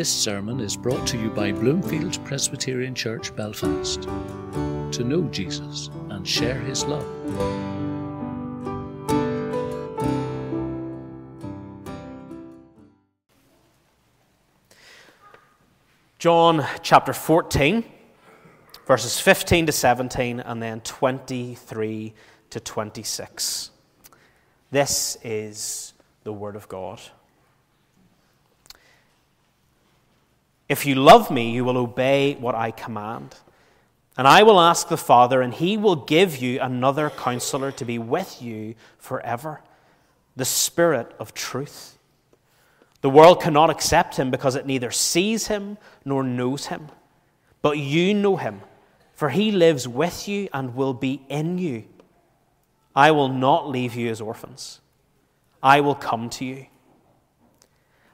This sermon is brought to you by Bloomfield Presbyterian Church, Belfast. To know Jesus and share his love. John chapter 14, verses 15 to 17, and then 23 to 26. This is the Word of God. If you love me, you will obey what I command. And I will ask the Father, and he will give you another counselor to be with you forever the Spirit of truth. The world cannot accept him because it neither sees him nor knows him. But you know him, for he lives with you and will be in you. I will not leave you as orphans, I will come to you.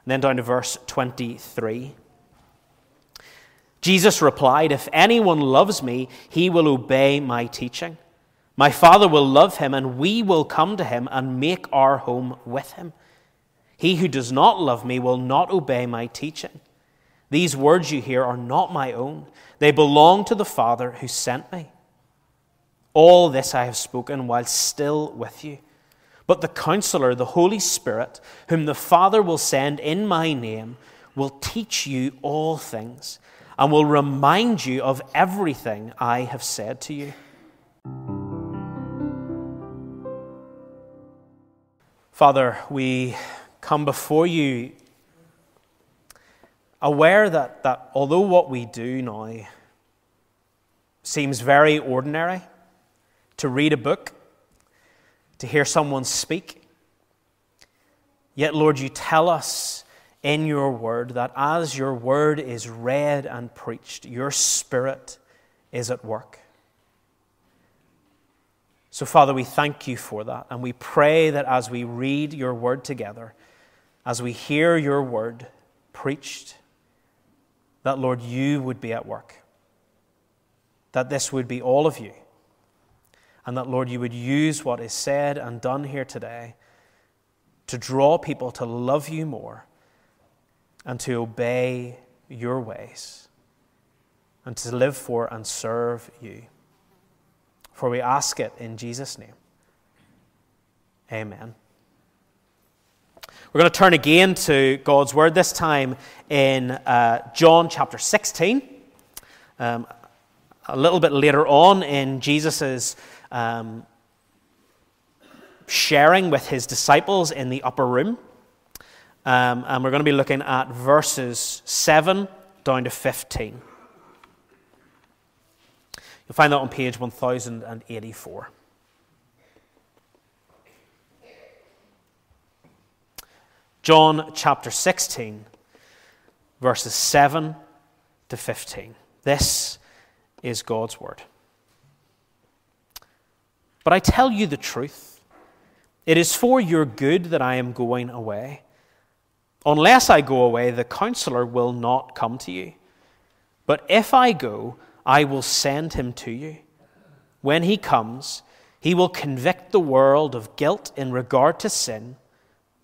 And then down to verse 23. Jesus replied, If anyone loves me, he will obey my teaching. My Father will love him, and we will come to him and make our home with him. He who does not love me will not obey my teaching. These words you hear are not my own, they belong to the Father who sent me. All this I have spoken while still with you. But the counselor, the Holy Spirit, whom the Father will send in my name, will teach you all things and will remind you of everything I have said to you. Father, we come before you aware that, that although what we do now seems very ordinary, to read a book, to hear someone speak, yet, Lord, you tell us in your word that as your word is read and preached, your spirit is at work. So, Father, we thank you for that. And we pray that as we read your word together, as we hear your word preached, that, Lord, you would be at work. That this would be all of you. And that, Lord, you would use what is said and done here today to draw people to love you more and to obey your ways and to live for and serve you. For we ask it in Jesus' name. Amen. We're going to turn again to God's Word, this time in uh, John chapter 16. Um, a little bit later on in Jesus' um, sharing with his disciples in the upper room. Um, and we're going to be looking at verses 7 down to 15. You'll find that on page 1084. John chapter 16, verses 7 to 15. This is God's word. But I tell you the truth. It is for your good that I am going away. Unless I go away, the counselor will not come to you. But if I go, I will send him to you. When he comes, he will convict the world of guilt in regard to sin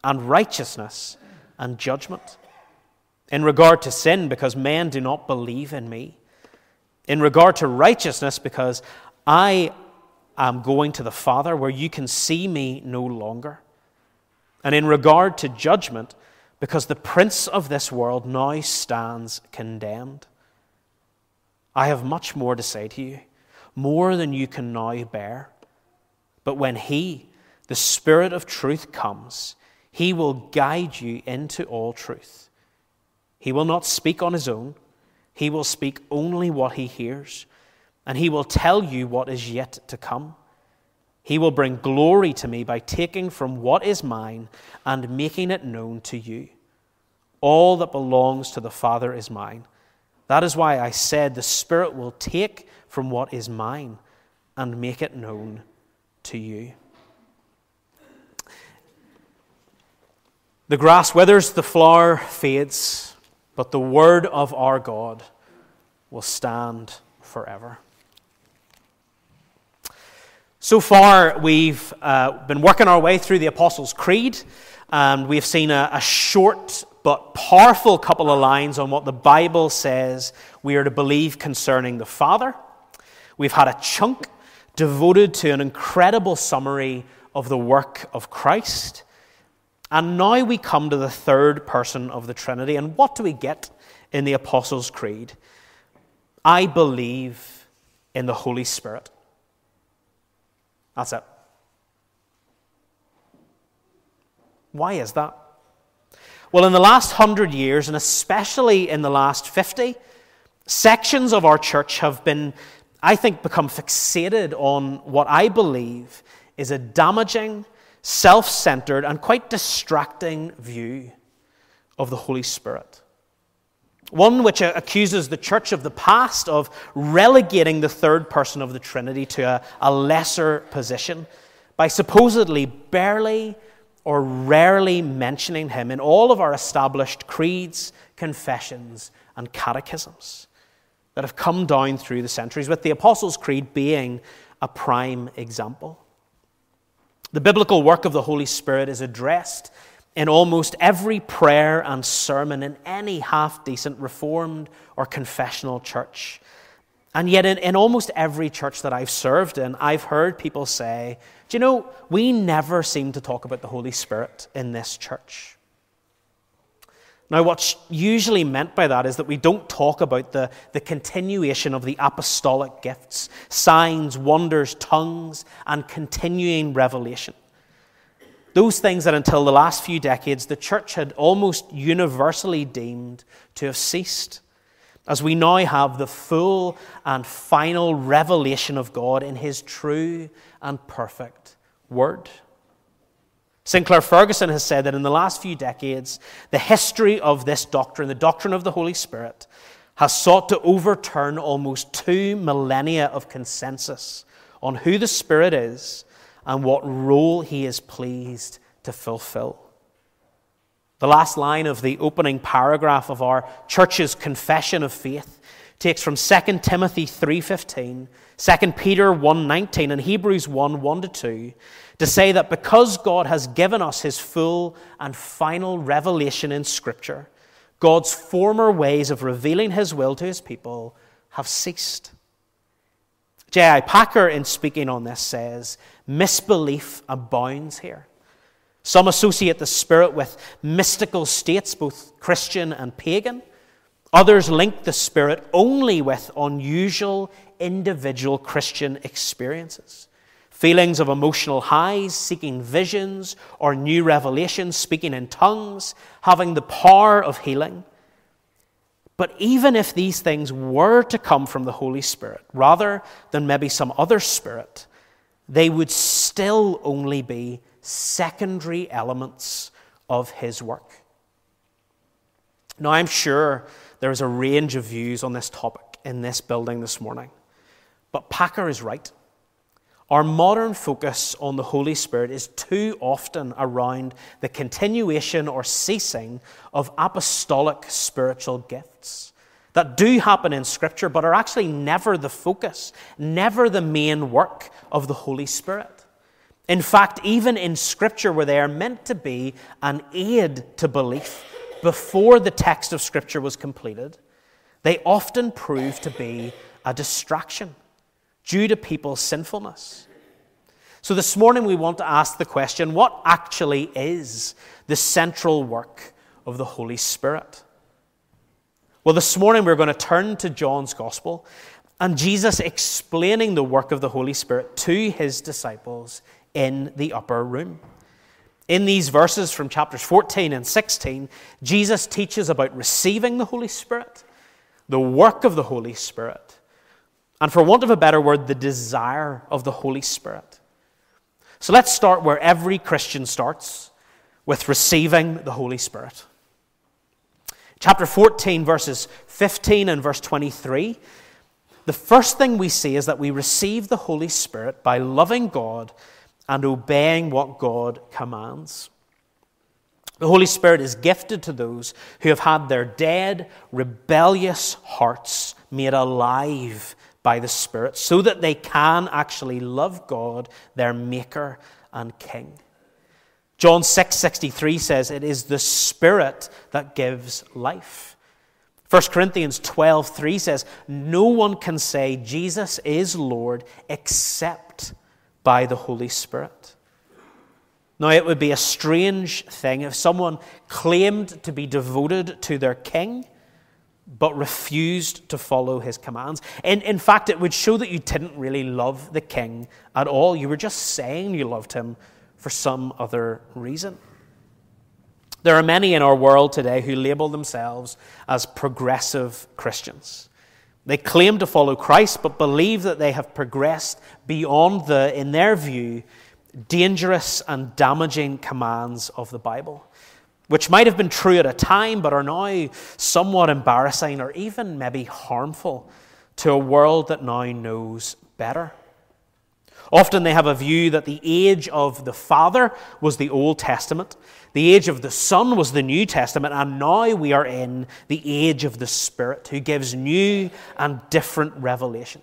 and righteousness and judgment. In regard to sin, because men do not believe in me. In regard to righteousness, because I am going to the Father where you can see me no longer. And in regard to judgment, because the prince of this world now stands condemned. I have much more to say to you, more than you can now bear. But when He, the Spirit of truth, comes, He will guide you into all truth. He will not speak on His own, He will speak only what He hears, and He will tell you what is yet to come. He will bring glory to me by taking from what is mine and making it known to you. All that belongs to the Father is mine. That is why I said the Spirit will take from what is mine and make it known to you. The grass withers, the flower fades, but the word of our God will stand forever. So far, we've uh, been working our way through the Apostles' Creed, and we've seen a, a short but powerful couple of lines on what the Bible says we are to believe concerning the Father. We've had a chunk devoted to an incredible summary of the work of Christ. And now we come to the third person of the Trinity. And what do we get in the Apostles' Creed? I believe in the Holy Spirit. That's it. Why is that? Well, in the last hundred years, and especially in the last 50, sections of our church have been, I think, become fixated on what I believe is a damaging, self centered, and quite distracting view of the Holy Spirit. One which accuses the church of the past of relegating the third person of the Trinity to a, a lesser position by supposedly barely or rarely mentioning him in all of our established creeds, confessions, and catechisms that have come down through the centuries, with the Apostles' Creed being a prime example. The biblical work of the Holy Spirit is addressed in almost every prayer and sermon in any half decent Reformed or confessional church. And yet, in, in almost every church that I've served in, I've heard people say, Do you know, we never seem to talk about the Holy Spirit in this church. Now, what's usually meant by that is that we don't talk about the, the continuation of the apostolic gifts, signs, wonders, tongues, and continuing revelation. Those things that until the last few decades the church had almost universally deemed to have ceased as we now have the full and final revelation of God in His true and perfect Word. Sinclair Ferguson has said that in the last few decades, the history of this doctrine, the doctrine of the Holy Spirit, has sought to overturn almost two millennia of consensus on who the Spirit is and what role He is pleased to fulfill. The last line of the opening paragraph of our church's confession of faith takes from 2 Timothy 3:15, 2 Peter 1:19 and Hebrews 1 1 to 2 to say that because God has given us his full and final revelation in scripture, God's former ways of revealing his will to his people have ceased. J.I. Packer, in speaking on this, says misbelief abounds here. Some associate the Spirit with mystical states, both Christian and pagan. Others link the Spirit only with unusual individual Christian experiences. Feelings of emotional highs, seeking visions or new revelations, speaking in tongues, having the power of healing. But even if these things were to come from the Holy Spirit, rather than maybe some other spirit, they would still only be secondary elements of his work. Now, I'm sure there is a range of views on this topic in this building this morning, but Packer is right. Our modern focus on the Holy Spirit is too often around the continuation or ceasing of apostolic spiritual gifts that do happen in Scripture, but are actually never the focus, never the main work of the Holy Spirit. In fact, even in Scripture, where they are meant to be an aid to belief before the text of Scripture was completed, they often prove to be a distraction due to people's sinfulness. So, this morning we want to ask the question what actually is the central work of the Holy Spirit? Well, this morning we're going to turn to John's Gospel and Jesus explaining the work of the Holy Spirit to his disciples in the upper room. In these verses from chapters 14 and 16, Jesus teaches about receiving the Holy Spirit, the work of the Holy Spirit, and for want of a better word, the desire of the Holy Spirit. So let's start where every Christian starts with receiving the Holy Spirit. Chapter 14, verses 15 and verse 23. The first thing we see is that we receive the Holy Spirit by loving God and obeying what God commands. The Holy Spirit is gifted to those who have had their dead, rebellious hearts made alive by the Spirit so that they can actually love God, their Maker and King. John 6:63 says it is the spirit that gives life. 1 Corinthians 12:3 says no one can say Jesus is Lord except by the Holy Spirit. Now it would be a strange thing if someone claimed to be devoted to their king but refused to follow his commands. In, in fact, it would show that you didn't really love the king at all. You were just saying you loved him for some other reason. There are many in our world today who label themselves as progressive Christians. They claim to follow Christ, but believe that they have progressed beyond the, in their view, dangerous and damaging commands of the Bible, which might have been true at a time, but are now somewhat embarrassing or even maybe harmful to a world that now knows better. Often they have a view that the age of the Father was the Old Testament, the age of the Son was the New Testament, and now we are in the age of the Spirit, who gives new and different revelation.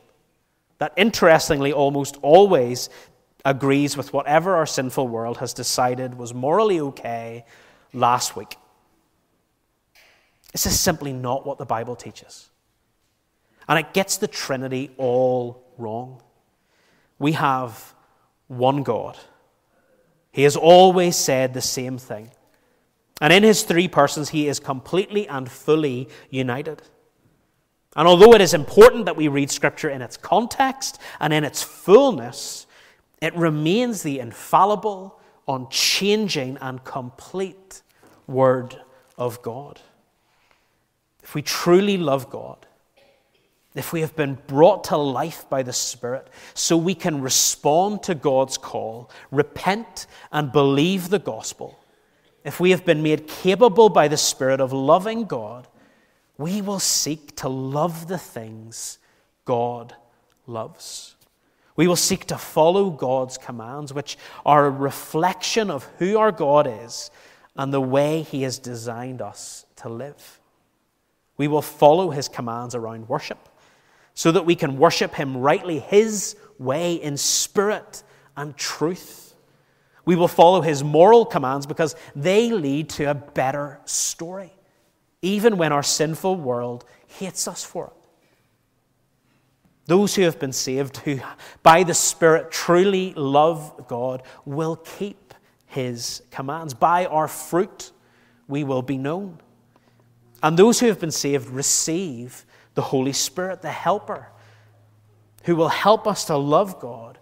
That interestingly almost always agrees with whatever our sinful world has decided was morally okay last week. This is simply not what the Bible teaches. And it gets the Trinity all wrong we have one God. He has always said the same thing. And in his three persons, he is completely and fully united. And although it is important that we read Scripture in its context and in its fullness, it remains the infallible, unchanging, and complete Word of God. If we truly love God, if we have been brought to life by the Spirit, so we can respond to God's call, repent, and believe the gospel, if we have been made capable by the Spirit of loving God, we will seek to love the things God loves. We will seek to follow God's commands, which are a reflection of who our God is and the way He has designed us to live. We will follow His commands around worship so that we can worship Him rightly His way in spirit and truth. We will follow His moral commands because they lead to a better story, even when our sinful world hates us for it. Those who have been saved, who by the Spirit truly love God, will keep His commands. By our fruit, we will be known. And those who have been saved receive the Holy Spirit, the Helper, who will help us to love God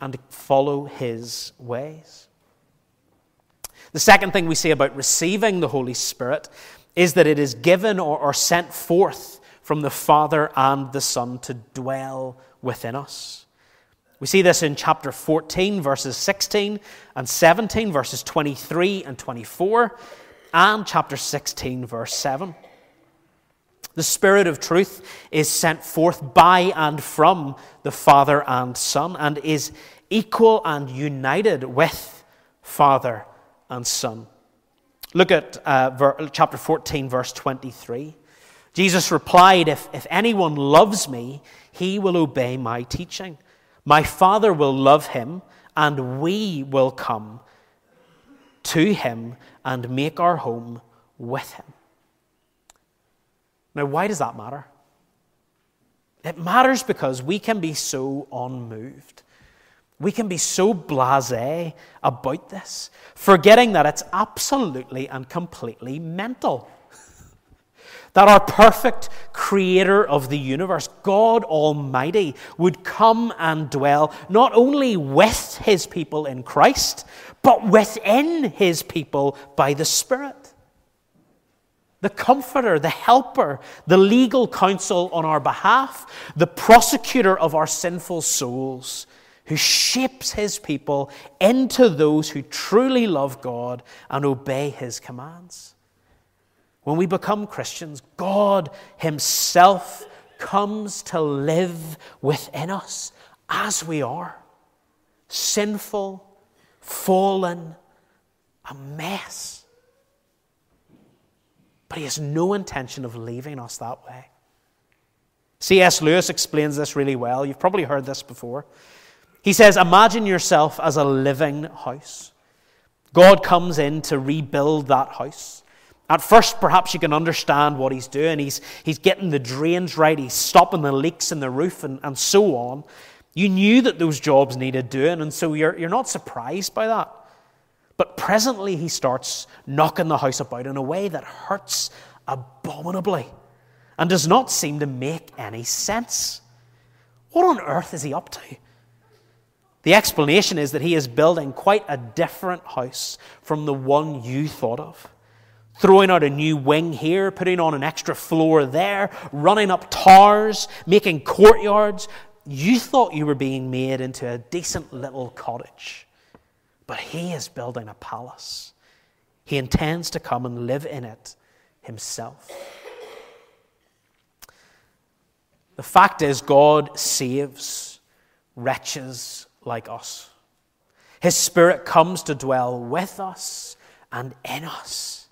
and follow His ways. The second thing we see about receiving the Holy Spirit is that it is given or, or sent forth from the Father and the Son to dwell within us. We see this in chapter 14, verses 16 and 17, verses 23 and 24, and chapter 16, verse 7. The Spirit of truth is sent forth by and from the Father and Son and is equal and united with Father and Son. Look at uh, ver- chapter 14, verse 23. Jesus replied, if, if anyone loves me, he will obey my teaching. My Father will love him, and we will come to him and make our home with him. Now, why does that matter? It matters because we can be so unmoved. We can be so blase about this, forgetting that it's absolutely and completely mental. that our perfect creator of the universe, God Almighty, would come and dwell not only with his people in Christ, but within his people by the Spirit the comforter, the helper, the legal counsel on our behalf, the prosecutor of our sinful souls, who shapes his people into those who truly love God and obey his commands. When we become Christians, God himself comes to live within us as we are sinful, fallen, a mess but he has no intention of leaving us that way. C.S. Lewis explains this really well. You've probably heard this before. He says, Imagine yourself as a living house. God comes in to rebuild that house. At first, perhaps you can understand what he's doing. He's, he's getting the drains right, he's stopping the leaks in the roof, and, and so on. You knew that those jobs needed doing, and so you're, you're not surprised by that. But presently, he starts knocking the house about in a way that hurts abominably and does not seem to make any sense. What on earth is he up to? The explanation is that he is building quite a different house from the one you thought of throwing out a new wing here, putting on an extra floor there, running up towers, making courtyards. You thought you were being made into a decent little cottage. But he is building a palace. He intends to come and live in it himself. The fact is, God saves wretches like us. His Spirit comes to dwell with us and in us.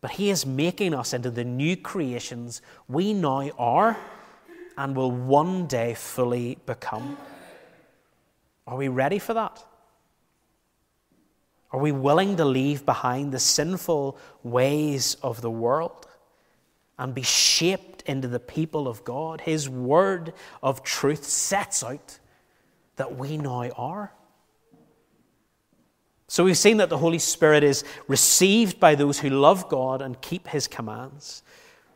But He is making us into the new creations we now are and will one day fully become. Are we ready for that? Are we willing to leave behind the sinful ways of the world and be shaped into the people of God? His word of truth sets out that we now are. So we've seen that the Holy Spirit is received by those who love God and keep his commands,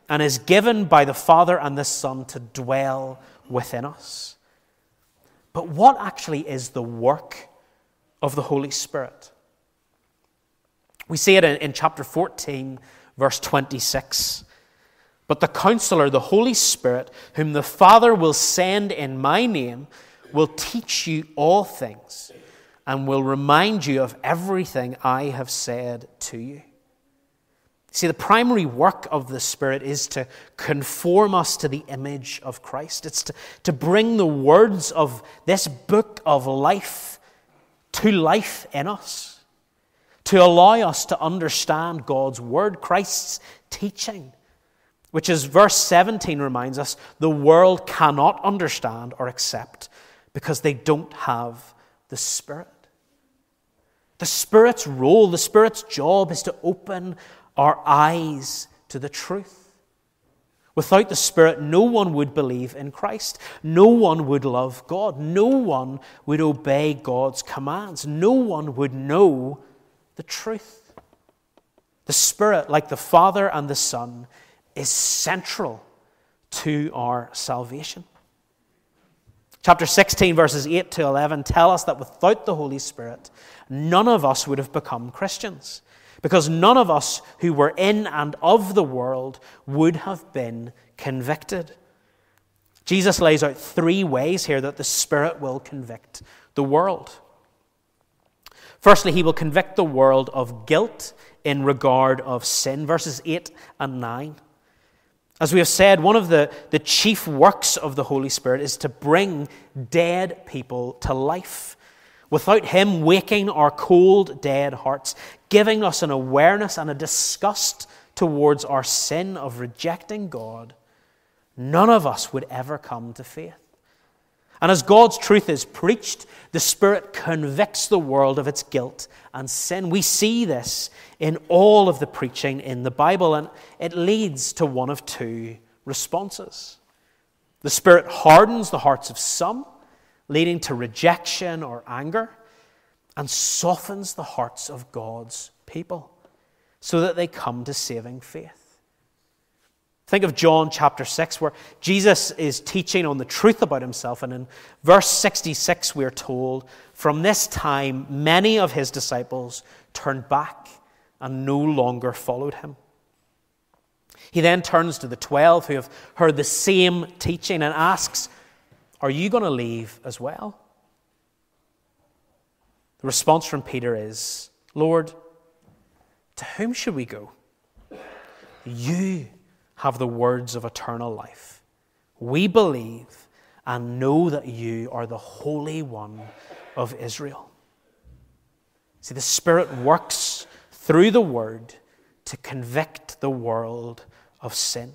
and is given by the Father and the Son to dwell within us. But what actually is the work of the Holy Spirit? We see it in, in chapter 14, verse 26. But the counselor, the Holy Spirit, whom the Father will send in my name, will teach you all things and will remind you of everything I have said to you. See, the primary work of the Spirit is to conform us to the image of Christ. It's to, to bring the words of this book of life to life in us, to allow us to understand God's word, Christ's teaching, which, as verse 17 reminds us, the world cannot understand or accept because they don't have the Spirit. The Spirit's role, the Spirit's job is to open our eyes to the truth. Without the Spirit, no one would believe in Christ. No one would love God. No one would obey God's commands. No one would know the truth. The Spirit, like the Father and the Son, is central to our salvation. Chapter 16, verses 8 to 11 tell us that without the Holy Spirit, none of us would have become Christians. Because none of us who were in and of the world would have been convicted. Jesus lays out three ways here that the Spirit will convict the world. Firstly, he will convict the world of guilt in regard of sin, verses 8 and 9. As we have said, one of the, the chief works of the Holy Spirit is to bring dead people to life. Without Him waking our cold, dead hearts, giving us an awareness and a disgust towards our sin of rejecting God, none of us would ever come to faith. And as God's truth is preached, the Spirit convicts the world of its guilt and sin. We see this in all of the preaching in the Bible, and it leads to one of two responses. The Spirit hardens the hearts of some, leading to rejection or anger, and softens the hearts of God's people so that they come to saving faith. Think of John chapter 6, where Jesus is teaching on the truth about himself. And in verse 66, we're told, From this time, many of his disciples turned back and no longer followed him. He then turns to the 12 who have heard the same teaching and asks, Are you going to leave as well? The response from Peter is, Lord, to whom should we go? You have the words of eternal life. We believe and know that you are the Holy One of Israel. See, the Spirit works through the Word to convict the world of sin.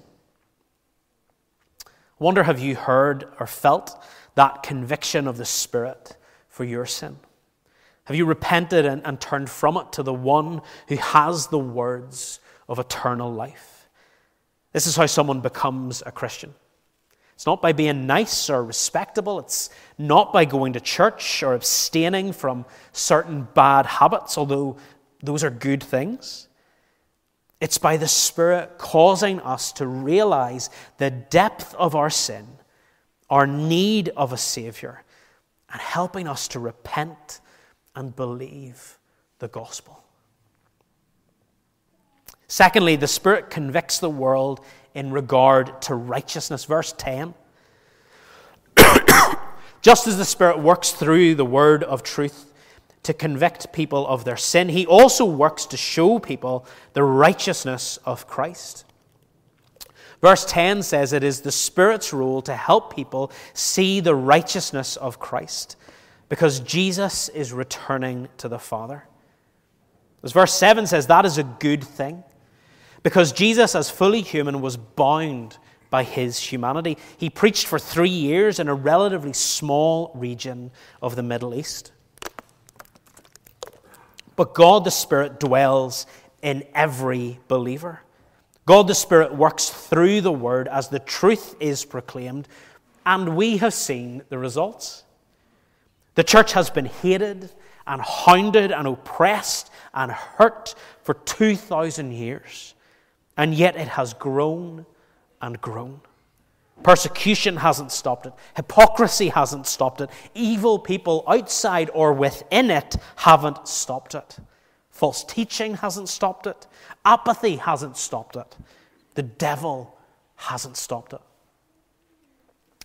I wonder have you heard or felt that conviction of the Spirit for your sin? Have you repented and, and turned from it to the one who has the words of eternal life? This is how someone becomes a Christian. It's not by being nice or respectable. It's not by going to church or abstaining from certain bad habits, although those are good things. It's by the Spirit causing us to realize the depth of our sin, our need of a Savior, and helping us to repent and believe the gospel. Secondly, the Spirit convicts the world in regard to righteousness. Verse 10. Just as the Spirit works through the word of truth to convict people of their sin, He also works to show people the righteousness of Christ. Verse 10 says it is the Spirit's role to help people see the righteousness of Christ because Jesus is returning to the Father. As verse 7 says, that is a good thing. Because Jesus, as fully human, was bound by his humanity. He preached for three years in a relatively small region of the Middle East. But God the Spirit dwells in every believer. God the Spirit works through the Word as the truth is proclaimed, and we have seen the results. The church has been hated and hounded and oppressed and hurt for 2,000 years and yet it has grown and grown. Persecution hasn't stopped it. Hypocrisy hasn't stopped it. Evil people outside or within it haven't stopped it. False teaching hasn't stopped it. Apathy hasn't stopped it. The devil hasn't stopped it.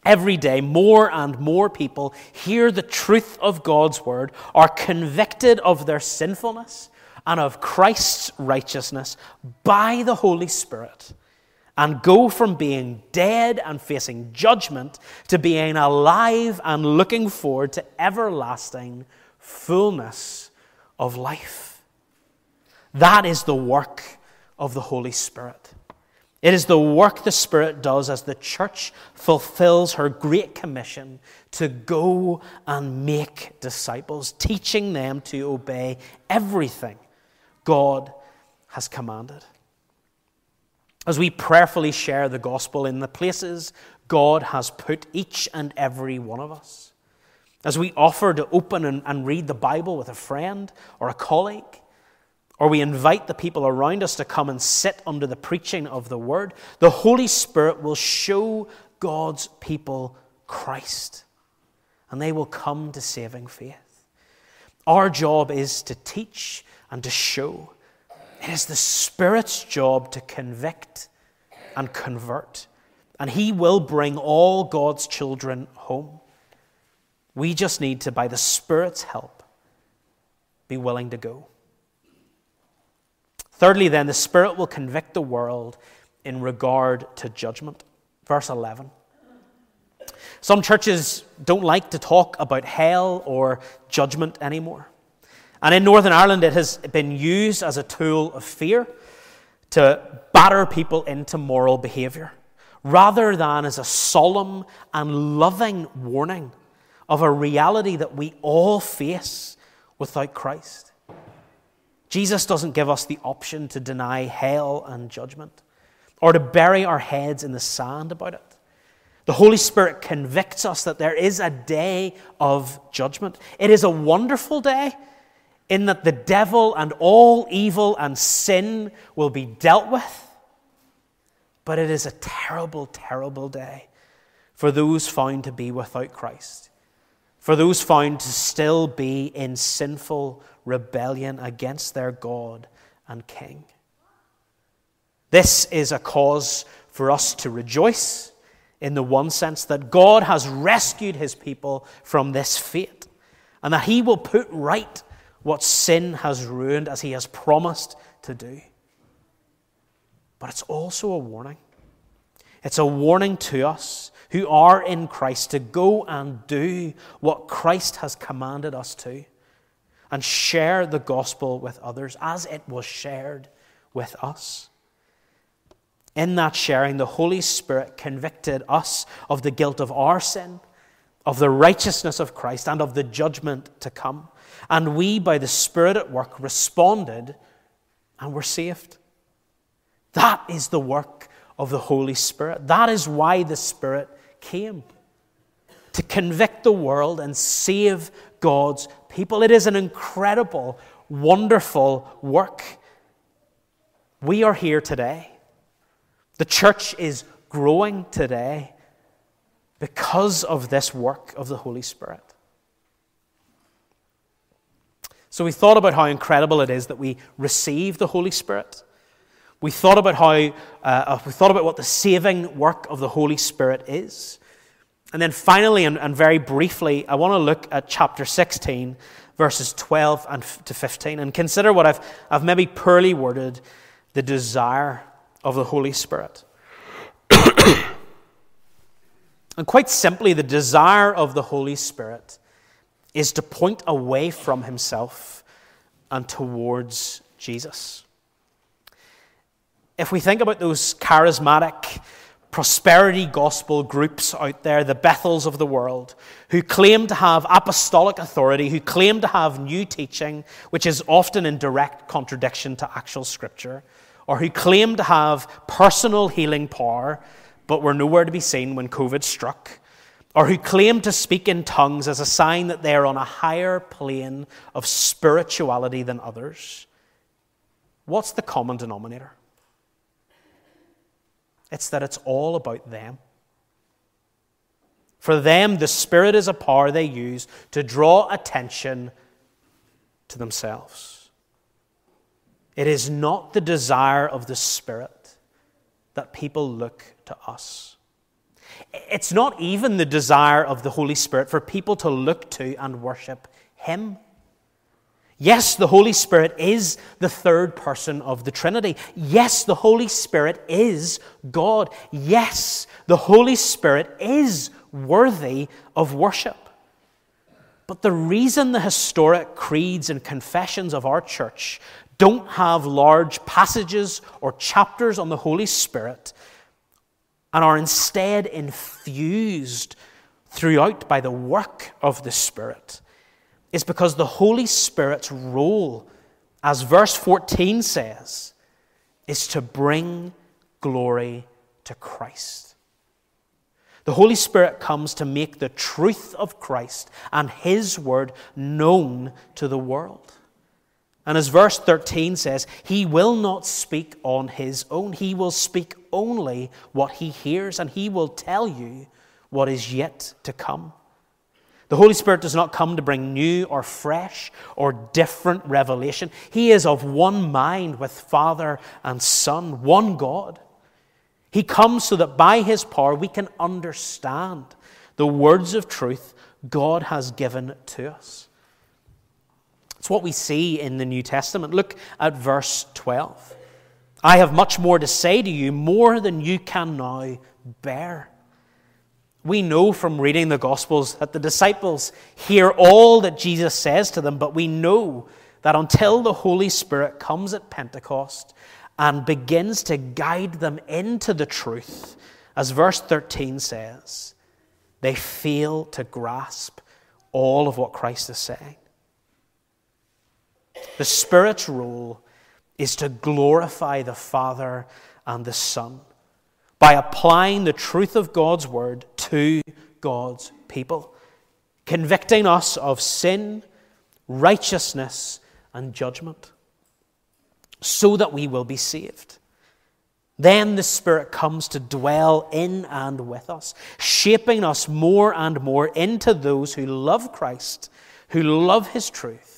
Every day, more and more people hear the truth of God's word, are convicted of their sinfulness, and of Christ's righteousness by the Holy Spirit and go from being dead and facing judgment to being alive and looking forward to everlasting fullness of life. That is the work of the Holy Spirit. It is the work the Spirit does as the church fulfills her great commission to go and make disciples, teaching them to obey everything God has commanded. As we prayerfully share the gospel in the places God has put each and every one of us, as we offer to open and, and read the Bible with a friend or a colleague, or we invite the people around us to come and sit under the preaching of the word, the Holy Spirit will show God's people Christ, and they will come to saving faith. Our job is to teach and to show. It is the Spirit's job to convict and convert. And He will bring all God's children home. We just need to, by the Spirit's help, be willing to go. Thirdly, then, the Spirit will convict the world in regard to judgment. Verse 11. Some churches don't like to talk about hell or judgment anymore. And in Northern Ireland, it has been used as a tool of fear to batter people into moral behaviour, rather than as a solemn and loving warning of a reality that we all face without Christ. Jesus doesn't give us the option to deny hell and judgment or to bury our heads in the sand about it. The Holy Spirit convicts us that there is a day of judgment. It is a wonderful day in that the devil and all evil and sin will be dealt with. But it is a terrible, terrible day for those found to be without Christ, for those found to still be in sinful rebellion against their God and King. This is a cause for us to rejoice in the one sense that God has rescued his people from this fate and that he will put right what sin has ruined as he has promised to do. But it's also a warning. It's a warning to us who are in Christ to go and do what Christ has commanded us to and share the gospel with others as it was shared with us. In that sharing, the Holy Spirit convicted us of the guilt of our sin, of the righteousness of Christ, and of the judgment to come. And we, by the Spirit at work, responded and were saved. That is the work of the Holy Spirit. That is why the Spirit came to convict the world and save God's people. It is an incredible, wonderful work. We are here today. The church is growing today because of this work of the Holy Spirit. So we thought about how incredible it is that we receive the Holy Spirit. We thought about how uh, we thought about what the saving work of the Holy Spirit is. And then finally, and, and very briefly, I want to look at chapter 16, verses 12 and to 15, and consider what I've, I've maybe poorly worded the desire of the Holy Spirit. and quite simply, the desire of the Holy Spirit is to point away from himself and towards Jesus. If we think about those charismatic, prosperity gospel groups out there, the Bethels of the world, who claim to have apostolic authority, who claim to have new teaching, which is often in direct contradiction to actual scripture, or who claim to have personal healing power, but were nowhere to be seen when COVID struck, or who claim to speak in tongues as a sign that they are on a higher plane of spirituality than others. What's the common denominator? It's that it's all about them. For them, the Spirit is a power they use to draw attention to themselves. It is not the desire of the Spirit that people look to us. It's not even the desire of the Holy Spirit for people to look to and worship Him. Yes, the Holy Spirit is the third person of the Trinity. Yes, the Holy Spirit is God. Yes, the Holy Spirit is worthy of worship. But the reason the historic creeds and confessions of our church don't have large passages or chapters on the Holy Spirit and are instead infused throughout by the work of the Spirit is because the Holy Spirit's role, as verse 14 says, is to bring glory to Christ. The Holy Spirit comes to make the truth of Christ and His word known to the world. And as verse 13 says, He will not speak on His own. He will speak only what He hears, and He will tell you what is yet to come. The Holy Spirit does not come to bring new or fresh or different revelation. He is of one mind with Father and Son, one God. He comes so that by His power we can understand the words of truth God has given to us. It's what we see in the New Testament. Look at verse 12. I have much more to say to you, more than you can now bear. We know from reading the Gospels that the disciples hear all that Jesus says to them, but we know that until the Holy Spirit comes at Pentecost and begins to guide them into the truth, as verse 13 says, they fail to grasp all of what Christ is saying. The Spirit's role is to glorify the Father and the Son by applying the truth of God's word to God's people, convicting us of sin, righteousness, and judgment, so that we will be saved. Then the Spirit comes to dwell in and with us, shaping us more and more into those who love Christ, who love His truth,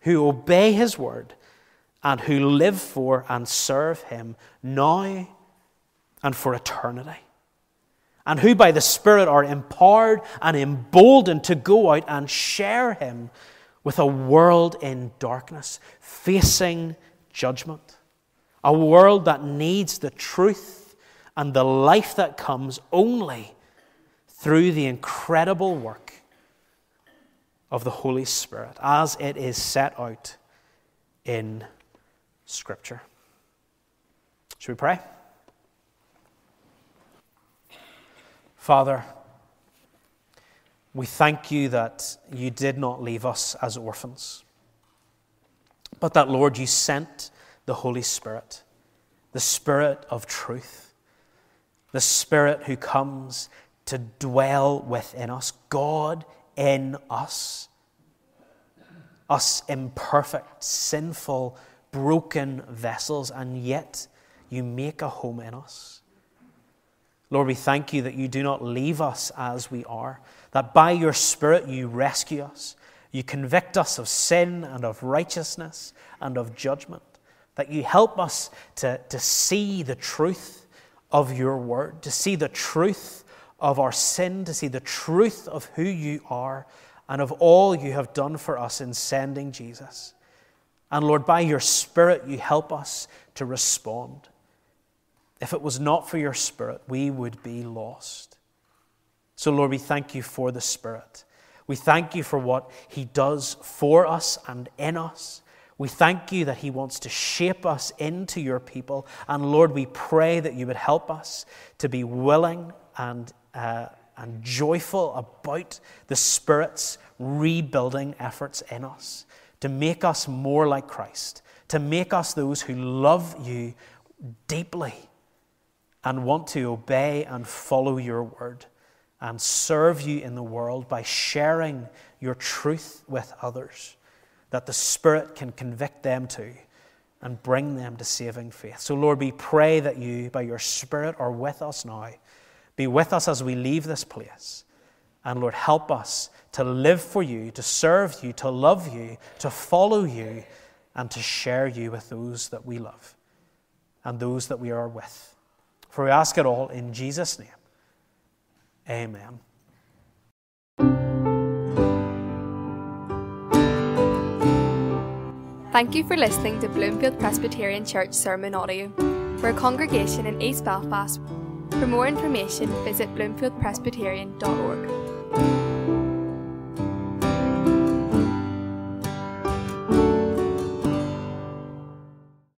who obey His word, and who live for and serve Him now and for eternity. And who by the Spirit are empowered and emboldened to go out and share Him with a world in darkness, facing judgment. A world that needs the truth and the life that comes only through the incredible work of the Holy Spirit as it is set out in Scripture. Should we pray? Father, We thank you that you did not leave us as orphans, but that, Lord, you sent the Holy Spirit, the Spirit of truth, the Spirit who comes to dwell within us, God in us, us imperfect, sinful, broken vessels, and yet you make a home in us. Lord, we thank you that you do not leave us as we are, that by your Spirit you rescue us. You convict us of sin and of righteousness and of judgment, that you help us to, to see the truth of your word, to see the truth of our sin, to see the truth of who you are and of all you have done for us in sending Jesus. And Lord, by your Spirit, you help us to respond. If it was not for your Spirit, we would be lost. So, Lord, we thank you for the Spirit. We thank you for what He does for us and in us. We thank you that He wants to shape us into your people. And Lord, we pray that you would help us to be willing and, uh, and joyful about the Spirit's rebuilding efforts in us, to make us more like Christ, to make us those who love you deeply and want to obey and follow your word and serve you in the world by sharing your truth with others, that the Spirit can convict them to and bring them to saving faith. So, Lord, we pray that you, by your Spirit, are with us now. Be with us as we leave this place. And, Lord, help us to live for you, to serve you, to love you, to follow you, and to share you with those that we love and those that we are with. For we ask it all in Jesus' name. Amen. Thank you for listening to Bloomfield Presbyterian Church Sermon Audio. We're a congregation in East Belfast. For more information, visit bloomfieldpresbyterian.org.